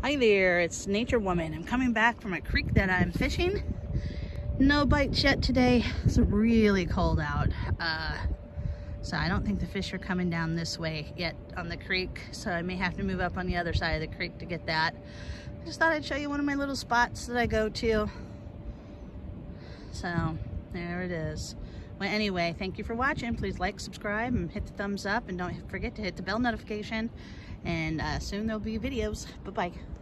Hi there, it's Nature Woman. I'm coming back from a creek that I'm fishing. No bites yet today. It's really cold out. Uh, so I don't think the fish are coming down this way yet on the creek. So I may have to move up on the other side of the creek to get that. I just thought I'd show you one of my little spots that I go to. So there it is. Well, anyway, thank you for watching. Please like, subscribe, and hit the thumbs up. And don't forget to hit the bell notification. And uh, soon there'll be videos. Bye-bye.